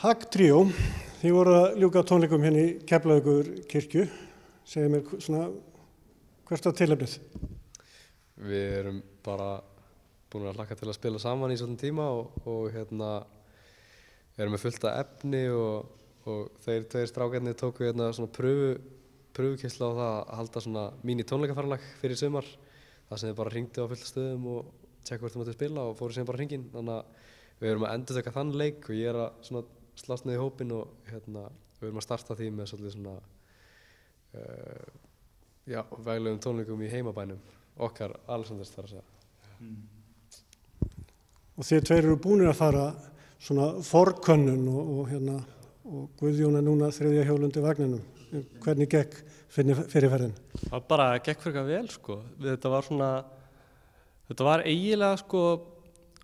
Hag Tríó, þið voru að ljúka tónleikum hérna í Keflavíkur kirkju. Segðu mér svona, hvert var tilefnið? Við erum bara búin að hlaka til að spila saman í svona tíma og, og hérna erum með fullt af efni og, og þeir tveir strákarnir tóku hérna svona pröfu, pröfukysla á það að halda svona mín tónleikafarlag fyrir sumar það sem þið bara ringdi á fullt stöðum og tjekka hvort þið mátti spila og fóru síðan bara hringin þannig að við erum að endur taka þann leik og ég er að svona slást niður í hópin og hérna við erum að starta því með svolítið svona uh, já, veglegum tónleikum í heimabænum okkar Alessanders þar að segja Og þið tveir eru búinir að fara svona forkönnun og, og hérna og Guðjón er núna þriðja hjólundi vagninum. Hvernig gekk fyrir- fyrirferðin? Það bara gekk fyrir vel sko. Þetta var svona, þetta var eiginlega sko,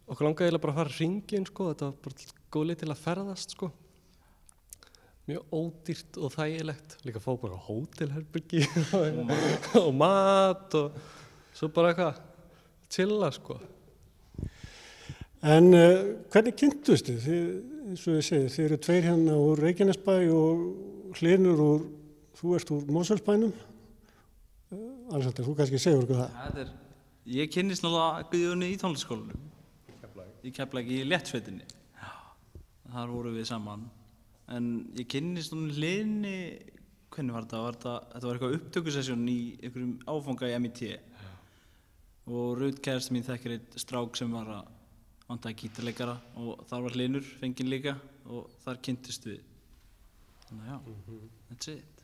okkur langaði eiginlega bara að fara hringin sko, þetta var bara góð leið til að ferðast sko. Mjög ódýrt og þægilegt, líka fá bara hótelherbyggi og, og mat og svo bara eitthvað, chilla sko. En uh, hvernig kynntust þið? eins og ég segi, þið eru tveir hérna úr Reykjanesbæ og hlinur úr, þú ert úr Moselsbænum. Uh, Alexander, þú kannski segur okkur það. Þetta er, ég kynnist náttúrulega Guðjóni í tónlistaskólanum. Í Keflæk, í Lettsveitinni. Þar vorum við saman. En ég kynnist hún hlinni, hvernig var þetta? Var þetta, þetta var eitthvað upptökusessjón í einhverjum áfanga í MIT. Og Rut kærasti mín þekkir eitt strák sem var að vantaði gítarleikara og þar var hlinur fenginn líka og þar kynntist við. Þannig að já, that's it.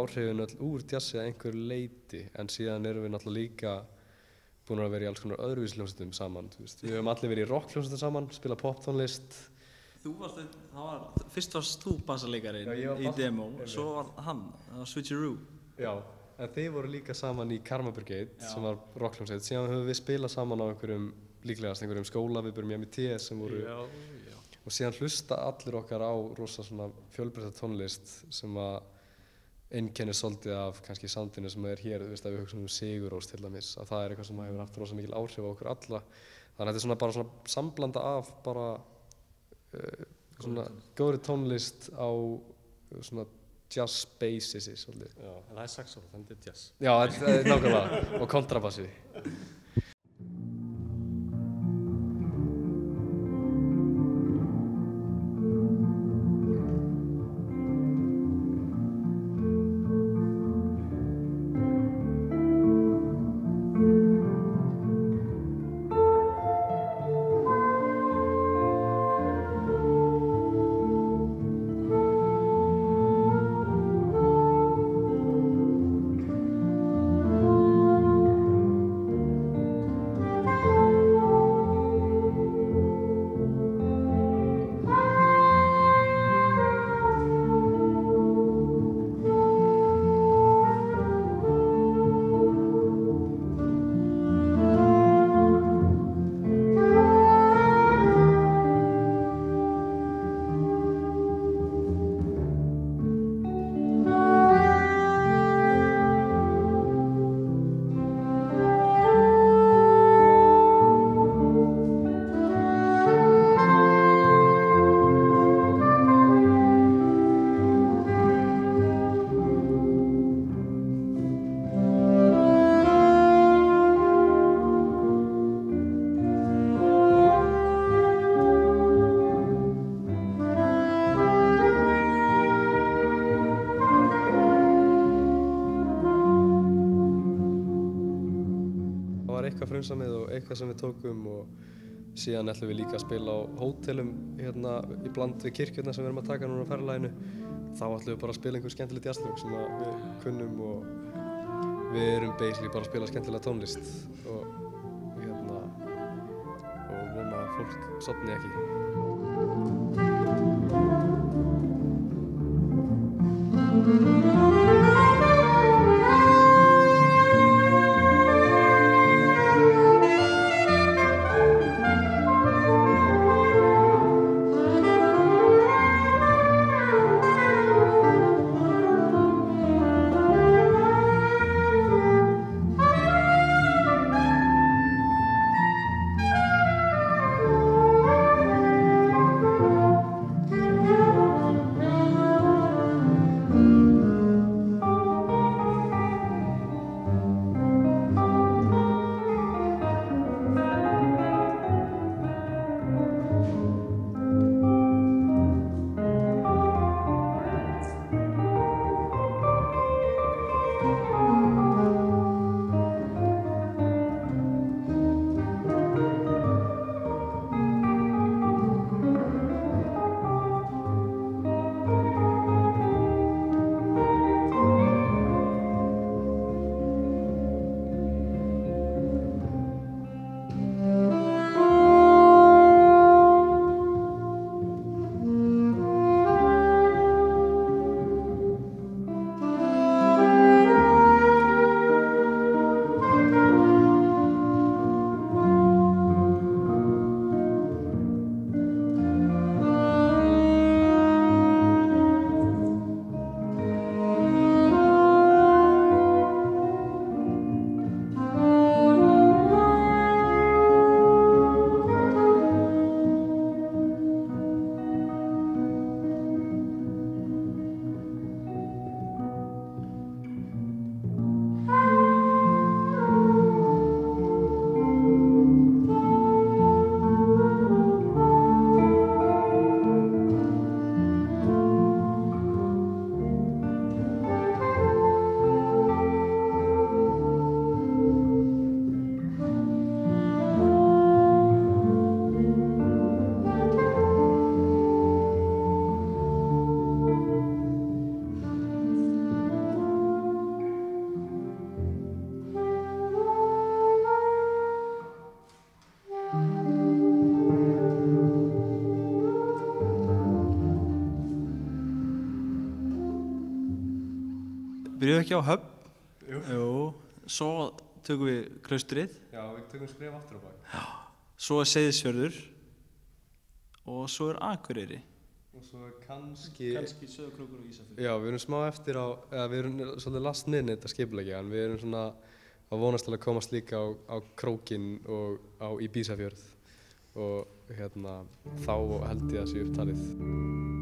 Áhrifin öll úr jazzi að einhverju leiti en síðan erum við náttúrulega líka búin að vera í alls konar öðruvísljómsveitum saman veist. við höfum allir verið í rockljómsveitum saman spila poptónlist Þú varst, það var, fyrst varst þú var í demo, einmitt. svo var hann, það var Switcheroo. Já, en þeir voru líka saman í Karma Brigade Já. sem var rockljómsveit síðan höfum við spilað saman á einhverjum líklegast einhverjum skóla við byrjum í MIT sem voru Já, já. og síðan hlusta allir okkar á rosa svona fjölbreytta tónlist sem að einkennir svolítið af kannski soundinu sem er hér, þú veist, að við hugsaum um Sigurós til dæmis, að það er eitthvað sem hefur haft rosa mikil áhrif á okkur alla. Þannig að þetta er svona bara svona samblanda af bara uh, svona góðri tónlist. á uh, svona jazz basisi svolítið. Já, en það er saxofón, þannig er jazz. Já, þetta er nákvæmlega. Og kontrabassi Frumsamið og eitthvað sem við tókum og síðan ætlum við líka að spila á hótelum hérna í bland við kirkjurna sem við erum að taka núna á ferðalæginu. Þá ætlum við bara að spila einhver skemmtilegt jazzlög sem við kunnum og við erum basically bara að spila skemmtilega tónlist og hérna og vona að fólk sopni ekki. Thank byrjuðu ekki á höfn? Jú. Jú. Svo tökum við klaustrið, Já, við tökum skrif aftur á bak. svo er Seyðisfjörður og svo er Akureyri. Og svo er kannski... Kanski Söðurkrókur og Ísafjörður. Já, við erum smá eftir á, eða við erum svolítið last minute þetta skipulegja, en við erum svona að vonast til að komast líka á, á Krókin og á Íbísafjörð og hérna, þá held ég að sé upptalið.